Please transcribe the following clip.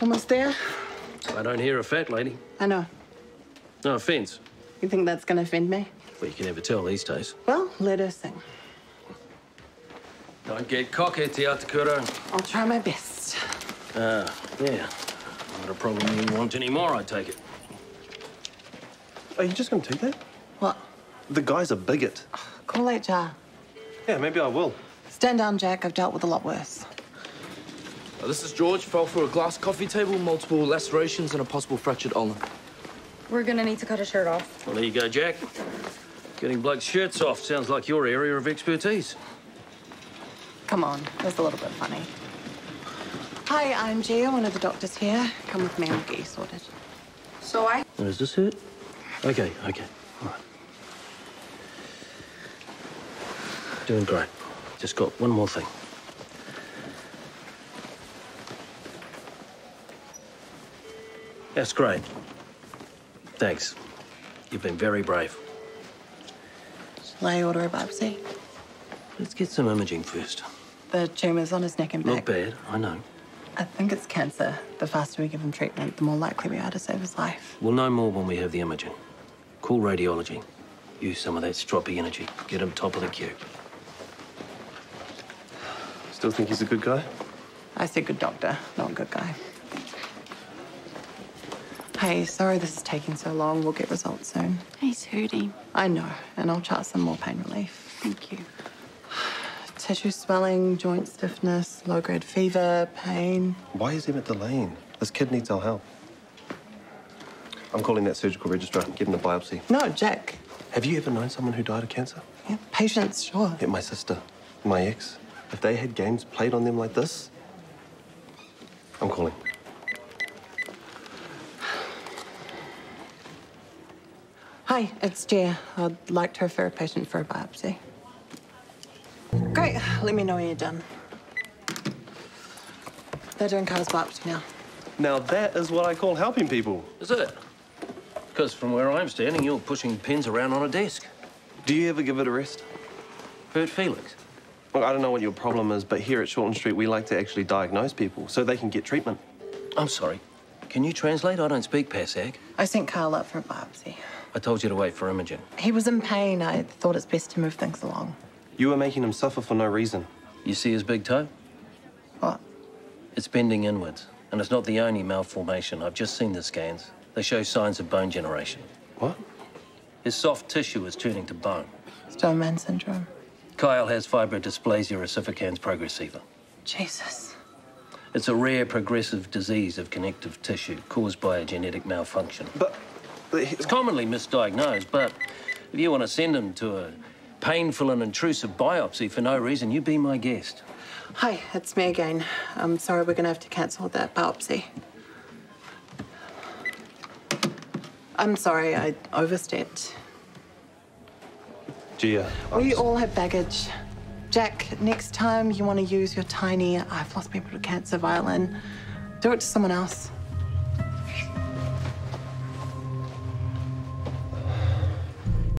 Almost there? I don't hear a fat lady. I know. No offence. You think that's going to offend me? Well, you can never tell these days. Well, let her sing. Don't get cocky, Te Atakura. I'll try my best. Ah, yeah. I'm not a problem you want anymore, I take it. Are you just going to take that? What? The guy's a bigot. Call HR. Yeah, maybe I will. Stand down, Jack. I've dealt with a lot worse. This is George. Fell through a glass coffee table, multiple lacerations, and a possible fractured ulna. We're gonna need to cut his shirt off. Well, there you go, Jack. Getting blokes' shirts off sounds like your area of expertise. Come on. That's a little bit funny. Hi, I'm Gia, one of the doctors here. Come with me and we'll get you sorted. So I. Oh, now, Does this hurt? Okay, okay. All right. Doing great. Just got one more thing. That's great. Thanks. You've been very brave. Shall I order a biopsy? Let's get some imaging first. The tumour's on his neck and back. Not bad, I know. I think it's cancer. The faster we give him treatment, the more likely we are to save his life. We'll know more when we have the imaging. Call radiology. Use some of that stroppy energy. Get him top of the queue. Still think he's a good guy? I said good doctor, not good guy. Hey, sorry this is taking so long. We'll get results soon. He's hurting. I know, and I'll chart some more pain relief. Thank you. Tissue swelling, joint stiffness, low grade fever, pain. Why is Emmett delaying? This kid needs our help. I'm calling that surgical registrar, and getting a biopsy. No, Jack. Have you ever known someone who died of cancer? Yeah, patients, sure. Yeah, my sister, my ex. If they had games played on them like this, I'm calling. Hi, it's Gia. I'd like to refer a patient for a biopsy. Great. Let me know when you're done. They're doing Carter's biopsy now. Now that is what I call helping people. Is it? Because from where I'm standing, you're pushing pins around on a desk. Do you ever give it a rest? Hurt Felix. Look, I don't know what your problem is, but here at Shortland Street, we like to actually diagnose people so they can get treatment. I'm sorry. Can you translate? I don't speak Pasag. I sent Carl up for a biopsy. I told you to wait for imaging. He was in pain. I thought it's best to move things along. You were making him suffer for no reason. You see his big toe? What? It's bending inwards. And it's not the only malformation. I've just seen the scans. They show signs of bone generation. What? His soft tissue is turning to bone. Stoneman syndrome. Kyle has fibrodysplasia ossificans progressiva. Jesus. It's a rare progressive disease of connective tissue caused by a genetic malfunction. But, but he- It's commonly misdiagnosed, but if you want to send him to a painful and intrusive biopsy for no reason, you be my guest. Hi, it's me again. I'm sorry we're going to have to cancel that biopsy. I'm sorry, I overstepped. Gia, We all have baggage. Jack, next time you want to use your tiny I've lost people to cancer violin, do it to someone else.